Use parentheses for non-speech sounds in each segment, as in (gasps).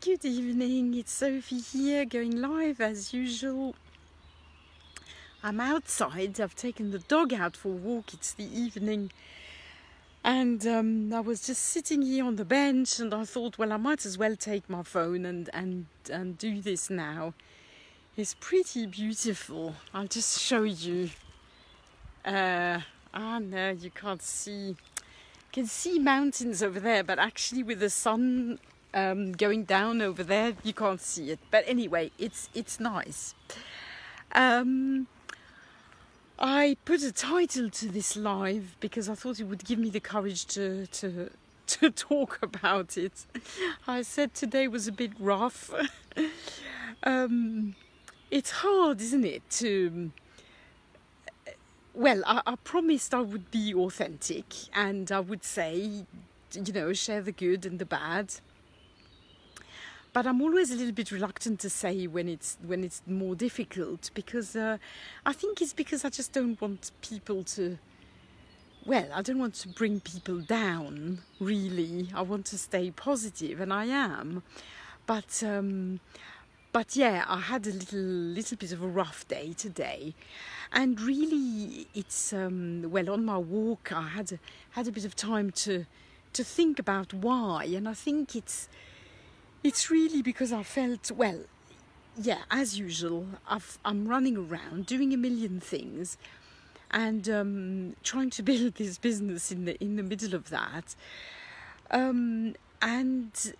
Good evening, it's Sophie here going live as usual. I'm outside, I've taken the dog out for a walk, it's the evening, and um, I was just sitting here on the bench and I thought, well, I might as well take my phone and, and, and do this now. It's pretty beautiful, I'll just show you. Uh, ah, no, you can't see. You can see mountains over there, but actually, with the sun um, going down over there. You can't see it, but anyway, it's it's nice. Um, I put a title to this live because I thought it would give me the courage to to (laughs) to talk about it. I said today was a bit rough. (laughs) um, it's hard, isn't it? To well, I, I promised I would be authentic and I would say, you know, share the good and the bad but I'm always a little bit reluctant to say when it's when it's more difficult because uh, I think it's because I just don't want people to. Well, I don't want to bring people down. Really, I want to stay positive, and I am. But um, but yeah, I had a little little bit of a rough day today, and really, it's um, well on my walk. I had a, had a bit of time to to think about why, and I think it's it's really because I felt, well, yeah, as usual, i am running around doing a million things and um, trying to (laughs) build this business in the in the middle of that. Um, and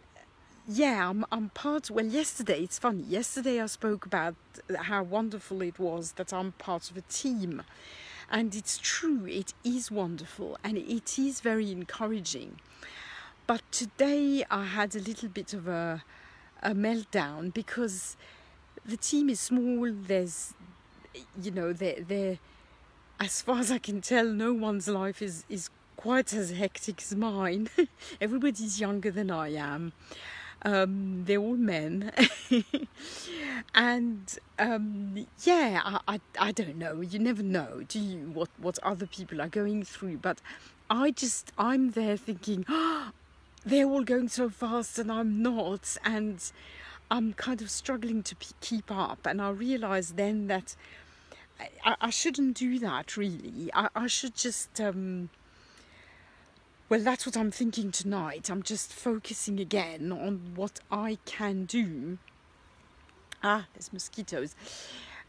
yeah, I'm, I'm part. Well, yesterday it's funny. Yesterday I spoke about how wonderful it was that I'm part of a team, and it's true. It is wonderful, and it is very encouraging. But today I had a little bit of a, a meltdown because the team is small. There's, you know, they're, they're, as far as I can tell, no one's life is, is quite as hectic as mine. (laughs) Everybody's younger than I am. Um, they're all men. (laughs) and um, yeah, I, I, I don't know. You never know, do you, what, what other people are going through. But I just, I'm there thinking, (gasps) oh, they're all going so fast and I'm not, and I'm kind of struggling to keep up. And I realized then that I, I shouldn't do that really. I, I should just, um, well, that's what I'm thinking tonight. I'm just focusing again on what I can do. Ah, there's mosquitoes.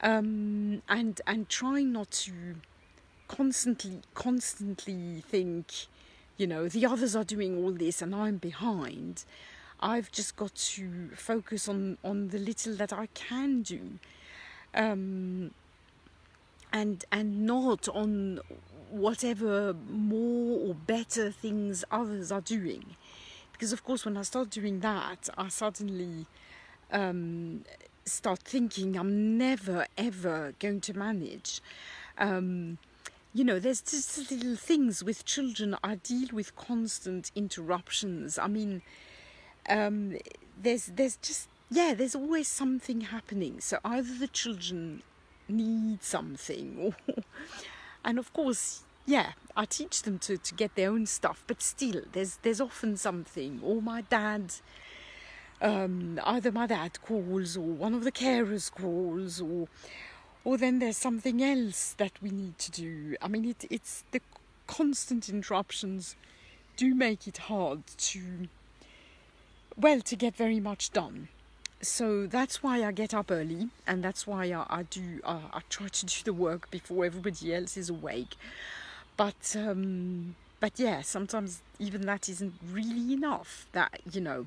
Um, and and trying not to constantly constantly think you know, the others are doing all this and I'm behind. I've just got to focus on, on the little that I can do. Um, and and not on whatever more or better things others are doing. Because of course when I start doing that I suddenly um, start thinking I'm never ever going to manage. Um, you know, there's just little things with children. I deal with constant interruptions. I mean, um, there's there's just yeah, there's always something happening. So either the children need something, or (laughs) and of course, yeah, I teach them to to get their own stuff. But still, there's there's often something. Or my dad. Um, either my dad calls or one of the carers calls or or then there's something else that we need to do. I mean, it, it's the constant interruptions do make it hard to, well, to get very much done. So that's why I get up early, and that's why I, I do. Uh, I try to do the work before everybody else is awake. But um, but yeah, sometimes even that isn't really enough. That you know.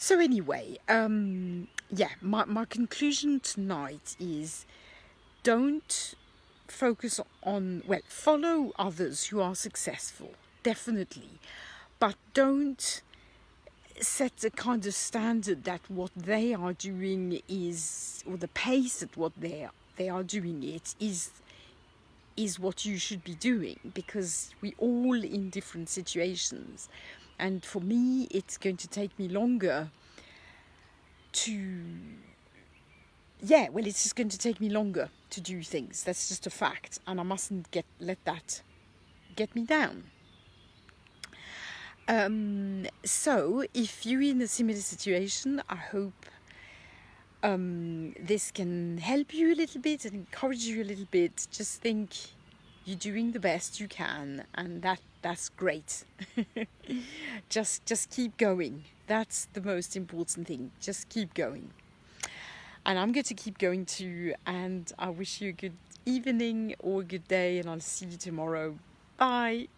So anyway, um, yeah, my, my conclusion tonight is don't focus on, well, follow others who are successful, definitely, but don't set a kind of standard that what they are doing is, or the pace at what they are, they are doing it is is what you should be doing because we all in different situations and for me it's going to take me longer to yeah well it's just going to take me longer to do things. That's just a fact. And i mustn't get let that get me down. Um, so, if you're in a similar situation, I hope um, this can help you a little bit and encourage you a little bit. Just think you're doing the best you can, and that that's great. (laughs) just just keep going. That's the most important thing. Just keep going. And I'm going to keep going too. And I wish you a good evening or a good day, and I'll see you tomorrow. Bye.